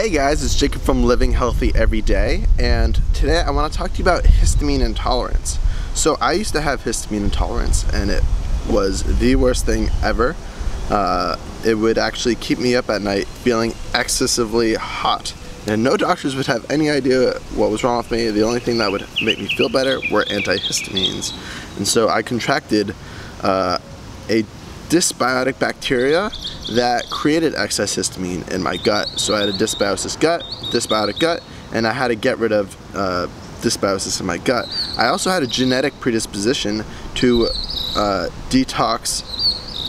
Hey guys, it's Jacob from Living Healthy Every Day, and today I want to talk to you about histamine intolerance. So I used to have histamine intolerance, and it was the worst thing ever. Uh, it would actually keep me up at night feeling excessively hot. And no doctors would have any idea what was wrong with me. The only thing that would make me feel better were antihistamines. And so I contracted uh, a dysbiotic bacteria that created excess histamine in my gut. So I had a dysbiosis gut, dysbiotic gut, and I had to get rid of uh, dysbiosis in my gut. I also had a genetic predisposition to uh, detox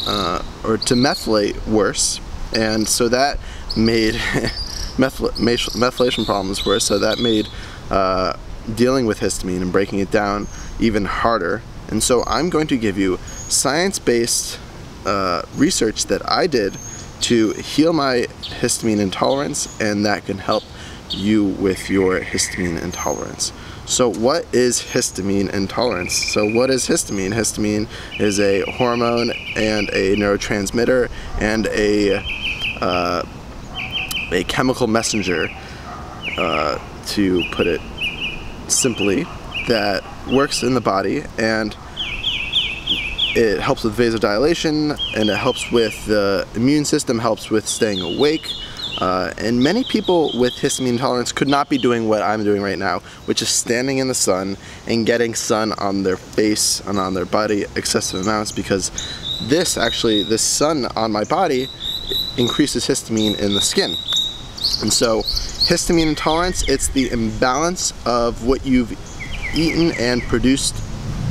uh, or to methylate worse, and so that made methyl methylation problems worse. So that made uh, dealing with histamine and breaking it down even harder. And so I'm going to give you science-based uh, research that I did to heal my histamine intolerance and that can help you with your histamine intolerance. So what is histamine intolerance? So what is histamine? Histamine is a hormone and a neurotransmitter and a, uh, a chemical messenger, uh, to put it simply, that works in the body and it helps with vasodilation and it helps with the immune system, helps with staying awake. Uh, and many people with histamine intolerance could not be doing what I'm doing right now, which is standing in the sun and getting sun on their face and on their body excessive amounts because this actually, this sun on my body increases histamine in the skin. And so histamine intolerance, it's the imbalance of what you've eaten and produced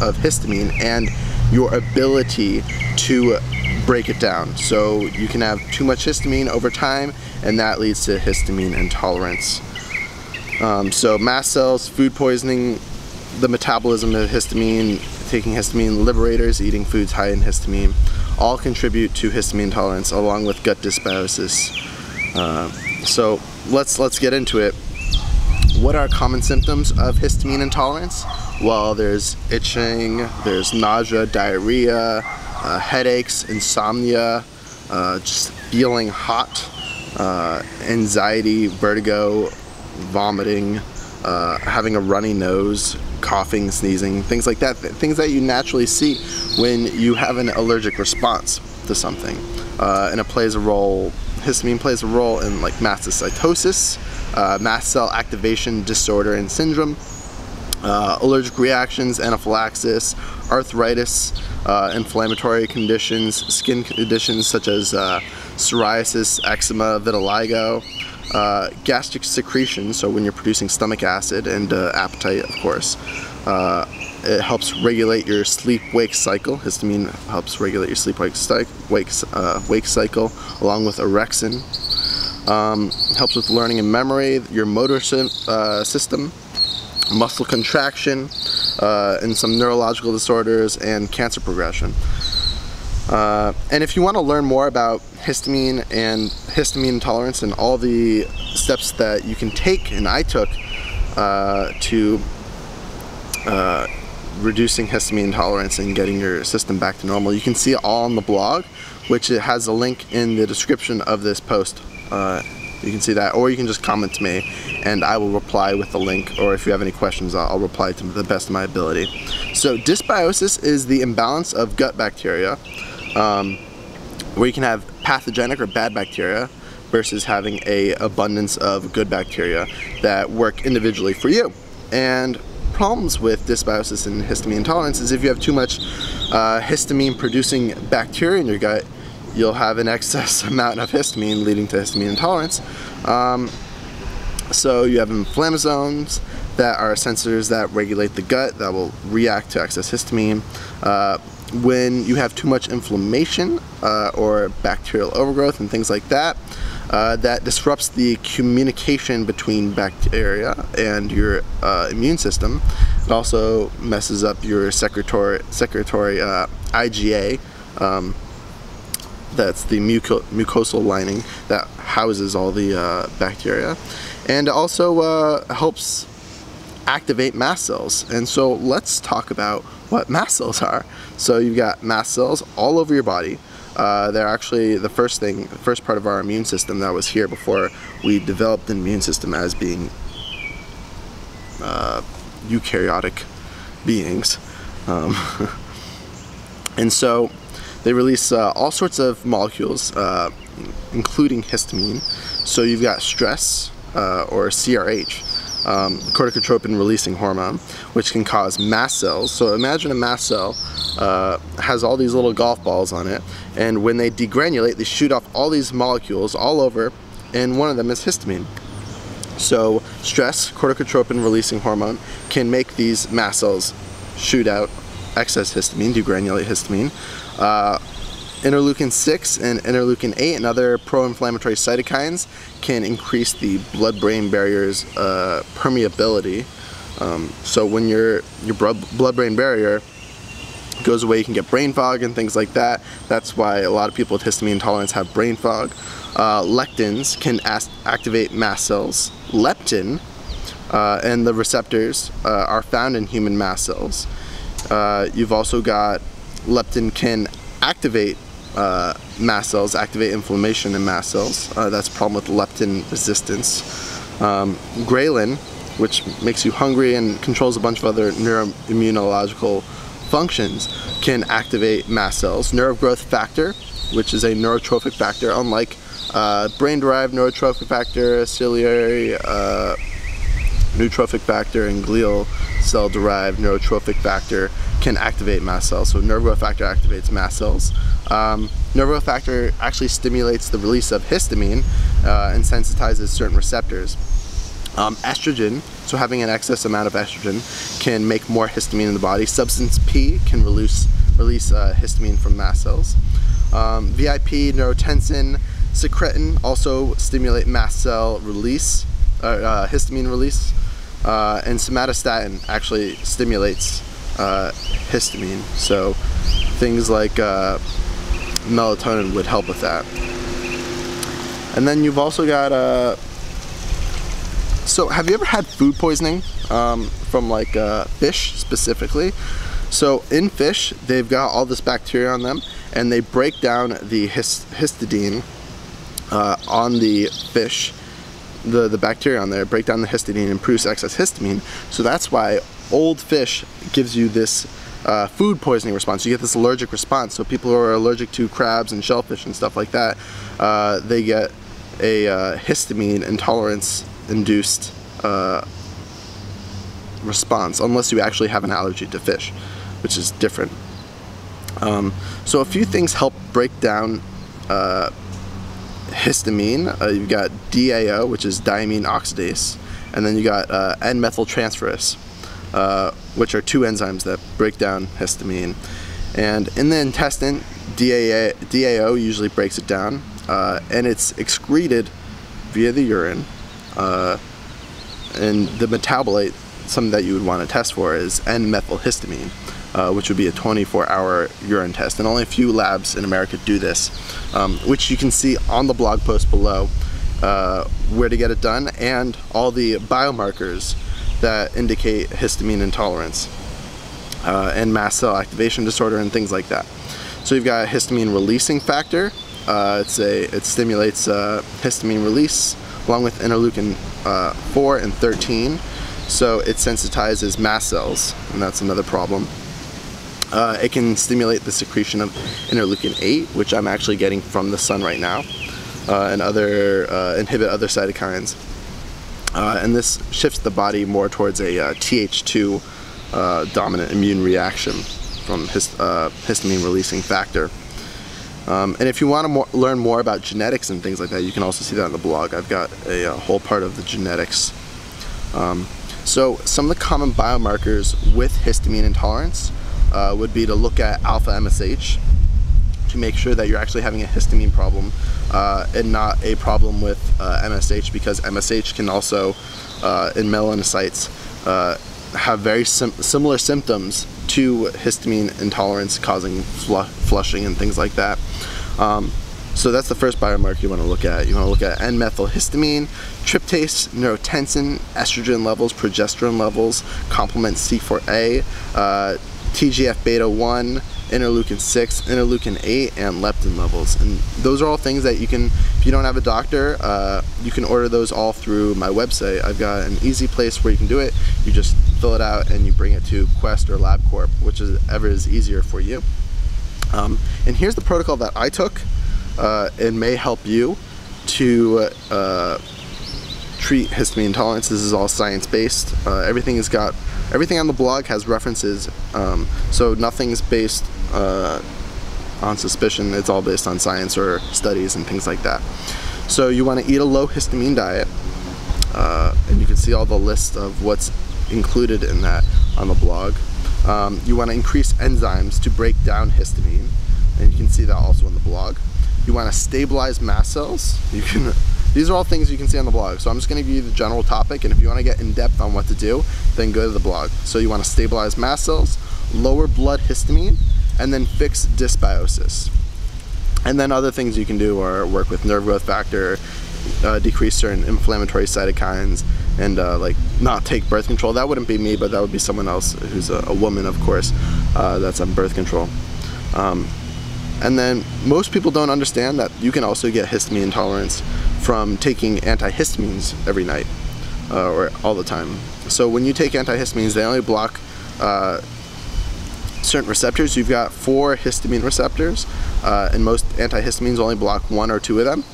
of histamine and your ability to break it down. So you can have too much histamine over time and that leads to histamine intolerance. Um, so mast cells, food poisoning, the metabolism of histamine, taking histamine liberators, eating foods high in histamine, all contribute to histamine intolerance along with gut dysbiosis. Uh, so let's let's get into it. What are common symptoms of histamine intolerance? Well, there's itching, there's nausea, diarrhea, uh, headaches, insomnia, uh, just feeling hot, uh, anxiety, vertigo, vomiting, uh, having a runny nose, coughing, sneezing, things like that. Things that you naturally see when you have an allergic response to something. Uh, and it plays a role, histamine plays a role in like mastocytosis, uh, mast cell activation disorder and syndrome, uh, allergic reactions, anaphylaxis, arthritis, uh, inflammatory conditions, skin conditions such as uh, psoriasis, eczema, vitiligo, uh, gastric secretion, so when you're producing stomach acid and uh, appetite, of course. It helps regulate your sleep-wake cycle. Histamine helps regulate your sleep-wake wake, wake cycle, along with orexin. Um, helps with learning and memory, your motor system, muscle contraction, uh, and some neurological disorders and cancer progression. Uh, and if you want to learn more about histamine and histamine intolerance and all the steps that you can take and I took uh, to uh, reducing histamine intolerance and getting your system back to normal, you can see it all on the blog, which it has a link in the description of this post. Uh, you can see that or you can just comment to me and I will reply with the link or if you have any questions I'll reply to the best of my ability. So dysbiosis is the imbalance of gut bacteria um, where you can have pathogenic or bad bacteria versus having a abundance of good bacteria that work individually for you. And problems with dysbiosis and histamine intolerance is if you have too much uh, histamine producing bacteria in your gut you'll have an excess amount of histamine leading to histamine intolerance. Um, so you have inflammasomes that are sensors that regulate the gut that will react to excess histamine. Uh, when you have too much inflammation uh, or bacterial overgrowth and things like that, uh, that disrupts the communication between bacteria and your uh, immune system. It also messes up your secretory, secretory uh, IgA, um, that's the muco mucosal lining that houses all the uh, bacteria. And also uh, helps activate mast cells. And so let's talk about what mast cells are. So you've got mast cells all over your body. Uh, they're actually the first thing, the first part of our immune system that was here before we developed an immune system as being uh, eukaryotic beings. Um, and so they release uh, all sorts of molecules, uh, including histamine. So you've got stress, uh, or CRH, um, corticotropin releasing hormone, which can cause mast cells. So imagine a mast cell uh, has all these little golf balls on it, and when they degranulate, they shoot off all these molecules all over, and one of them is histamine. So stress, corticotropin releasing hormone, can make these mast cells shoot out excess histamine, degranulate histamine. Uh, interleukin 6 and interleukin 8 and other pro-inflammatory cytokines can increase the blood-brain barrier's uh, permeability. Um, so when your your blood-brain barrier goes away, you can get brain fog and things like that. That's why a lot of people with histamine intolerance have brain fog. Uh, lectins can activate mast cells. Leptin uh, and the receptors uh, are found in human mast cells. Uh, you've also got leptin can activate uh, mast cells, activate inflammation in mast cells. Uh, that's a problem with leptin resistance. Um, ghrelin, which makes you hungry and controls a bunch of other neuroimmunological functions, can activate mast cells. Nerve growth factor, which is a neurotrophic factor, unlike uh, brain-derived neurotrophic factor, ciliary uh, neurotrophic factor, and glial cell-derived neurotrophic factor can activate mast cells. So nerve growth factor activates mast cells. Um, nerve growth factor actually stimulates the release of histamine uh, and sensitizes certain receptors. Um, estrogen, so having an excess amount of estrogen can make more histamine in the body. Substance P can release, release uh, histamine from mast cells. Um, VIP, neurotensin, secretin also stimulate mast cell release, uh, uh histamine release. Uh, and somatostatin actually stimulates uh, histamine. So things like uh, melatonin would help with that. And then you've also got uh, so have you ever had food poisoning um, from like uh, fish specifically? So in fish, they've got all this bacteria on them and they break down the hist histidine uh, on the fish the, the bacteria on there break down the histidine and produce excess histamine. So that's why old fish gives you this uh, food poisoning response. You get this allergic response. So people who are allergic to crabs and shellfish and stuff like that, uh, they get a uh, histamine intolerance induced uh, response unless you actually have an allergy to fish, which is different. Um, so a few things help break down uh, histamine. Uh, you've got DAO, which is diamine oxidase, and then you got N-methyltransferase, uh, which are two enzymes that break down histamine. And in the intestine, DAA, DAO usually breaks it down, uh, and it's excreted via the urine. Uh, and the metabolite, something that you would want to test for, is N-methylhistamine uh, which would be a 24 hour urine test. And only a few labs in America do this, um, which you can see on the blog post below uh, where to get it done and all the biomarkers that indicate histamine intolerance uh, and mast cell activation disorder and things like that. So you've got a histamine releasing factor. Uh, it's a, it stimulates uh, histamine release along with interleukin uh, 4 and 13. So it sensitizes mast cells, and that's another problem. Uh, it can stimulate the secretion of interleukin 8, which I'm actually getting from the sun right now, uh, and other uh, inhibit other cytokines. Uh, and this shifts the body more towards a uh, Th2 uh, dominant immune reaction from hist histamine releasing factor. Um, and if you want to more, learn more about genetics and things like that, you can also see that on the blog. I've got a, a whole part of the genetics. Um, so some of the common biomarkers with histamine intolerance uh, would be to look at alpha MSH to make sure that you're actually having a histamine problem uh, and not a problem with uh, MSH because MSH can also, uh, in melanocytes, uh, have very sim similar symptoms to histamine intolerance causing fl flushing and things like that. Um, so that's the first biomarker you want to look at. You want to look at N-methylhistamine, tryptase, neurotensin, estrogen levels, progesterone levels, complement C4A, uh, TGF beta 1, interleukin 6, interleukin 8, and leptin levels. And those are all things that you can, if you don't have a doctor, uh, you can order those all through my website. I've got an easy place where you can do it. You just fill it out and you bring it to Quest or LabCorp, which is ever is easier for you. Um, and here's the protocol that I took. Uh, it may help you to uh, treat histamine intolerance. This is all science-based. Uh, everything has got everything on the blog has references, um, so nothing's based uh, on suspicion. It's all based on science or studies and things like that. So you want to eat a low histamine diet, uh, and you can see all the list of what's included in that on the blog. Um, you want to increase enzymes to break down histamine, and you can see that also on the blog. You want to stabilize mast cells. You can these are all things you can see on the blog. So I'm just gonna give you the general topic and if you wanna get in depth on what to do, then go to the blog. So you wanna stabilize mast cells, lower blood histamine, and then fix dysbiosis. And then other things you can do are work with nerve growth factor, uh, decrease certain inflammatory cytokines, and uh, like not take birth control. That wouldn't be me, but that would be someone else who's a, a woman, of course, uh, that's on birth control. Um, and then most people don't understand that you can also get histamine intolerance from taking antihistamines every night uh, or all the time. So when you take antihistamines, they only block uh, certain receptors. You've got four histamine receptors, uh, and most antihistamines only block one or two of them.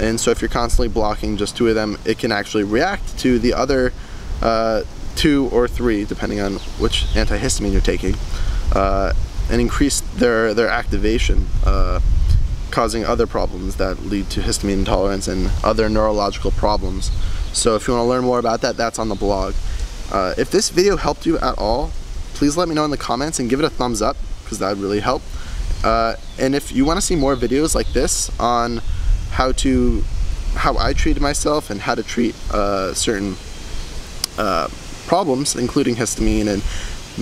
And so if you're constantly blocking just two of them, it can actually react to the other uh, two or three, depending on which antihistamine you're taking, uh, and increase their, their activation. Uh, causing other problems that lead to histamine intolerance and other neurological problems. So if you want to learn more about that, that's on the blog. Uh, if this video helped you at all, please let me know in the comments and give it a thumbs up because that would really help. Uh, and if you want to see more videos like this on how to, how I treated myself and how to treat uh, certain uh, problems, including histamine and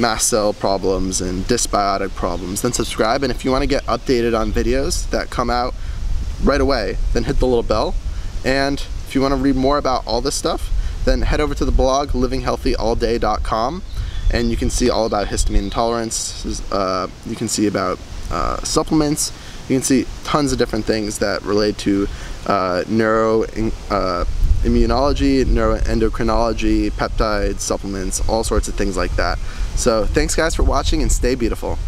mast cell problems and dysbiotic problems, then subscribe. And if you want to get updated on videos that come out right away, then hit the little bell. And if you want to read more about all this stuff, then head over to the blog livinghealthyallday.com and you can see all about histamine intolerance. Uh, you can see about uh, supplements. You can see tons of different things that relate to uh, neuro uh, immunology, neuroendocrinology, peptides, supplements, all sorts of things like that. So thanks guys for watching and stay beautiful.